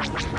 you